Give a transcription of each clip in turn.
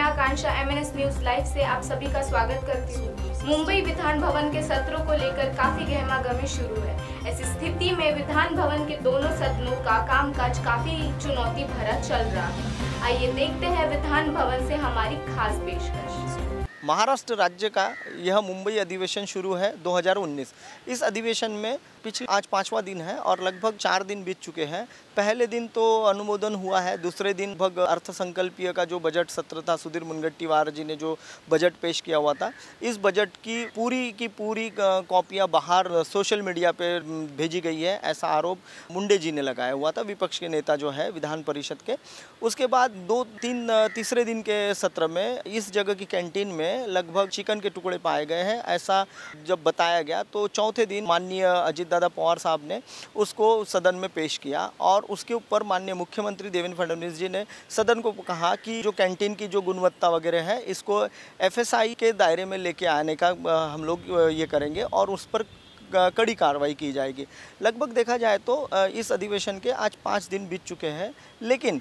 आकांक्षा MNS news live से आप सभी का स्वागत करती हूँ। मुंबई विधान भवन के सत्रों को लेकर काफ़ी गहमागमी शुरू है। ऐसी स्थिति में विधान भवन के दोनों सदनों का कामकाज काफ़ी चुनौती भरा चल रहा है। आइए देखते हैं विधान भवन से हमारी खास पेशकश। महाराष्ट्र राज्य का यह मुंबई अधिवेशन शुरू है 2019 इस अधिवेशन में पिछले आज पांचवा दिन है और लगभग चार दिन बीत चुके हैं। पहले दिन तो अनुमोदन हुआ है, दूसरे दिन भग अर्थसंकल्पीय का जो बजट सत्र था, सुधीर मुनगट्टीवार जी ने जो बजट पेश किया हुआ था, इस बजट की पूरी की पूरी कॉपियाँ बाहर सोशल मीडिया पे भेजी गई है, ऐसा आरोप मुंडे जी ने लगाया हुआ था, विपक्ष के नेता जो है विधान परिषद के। उसके बाद दो तीन, तीसरे दिन के सत्र में इस जगह की कैंटीन में लगभग चिकन के टुकड़े पाए गए हैं, ऐसा जब बताया गया तो चौथे दिन माननीय अजित दादा पवार साहब ने उसको सदन में पेश किया और उसके ऊपर माननीय मुख्यमंत्री देवेंद्र फडणवीस जी ने सदन को कहा कि जो कैंटीन की जो गुणवत्ता वगैरह है, इसको एफएसआई के दायरे में लेके आने का हम लोग ये करेंगे और उस पर कड़ी कार्रवाई की जाएगी। लगभग देखा जाए तो इस अधिवेशन के आज पाँच दिन बीत चुके हैं, लेकिन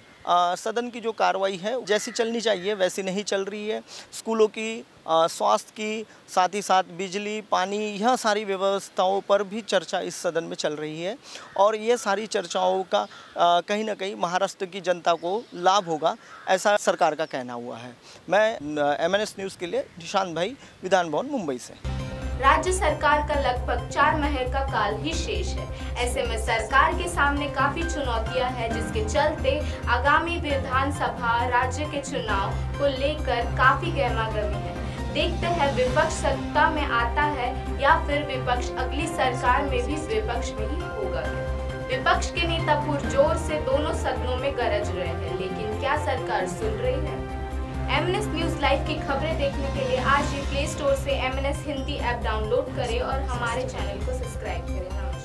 सदन की जो कार्रवाई है, जैसी चलनी चाहिए, वैसी नहीं चल रही है। स्कूलों की स्वास्थ्य की, साथ ही साथ बिजली, पानी, यह सारी व्यवस्थाओं पर भी चर्चा इस सदन में चल रही है और ये सारी चर्चाओं का कहीं ना कहीं महाराष्ट्र की जनता को लाभ होगा, ऐसा सरकार का कहना हुआ है। मैं एमएनएस न्यूज़ के लिए निशांत भाई, विधान भवन, मुंबई से। राज्य सरकार का लगभग चार माह का काल ही शेष है। ऐसे में सरकार के सामने काफ़ी चुनौतियाँ हैं, जिसके चलते आगामी विधानसभा, राज्य के चुनाव को लेकर काफ़ी गहमा गहमागमी है। देखते हैं, विपक्ष सत्ता में आता है या फिर विपक्ष अगली सरकार में भी विपक्ष में ही होगा। विपक्ष के नेता पुरजोर से दोनों सदनों में गरज रहे हैं, लेकिन क्या सरकार सुन रही है? एमएनएस न्यूज़ लाइव की खबरें देखने के लिए आज ही प्ले स्टोर से एमएनएस हिंदी ऐप डाउनलोड करें और हमारे चैनल को सब्सक्राइब करें।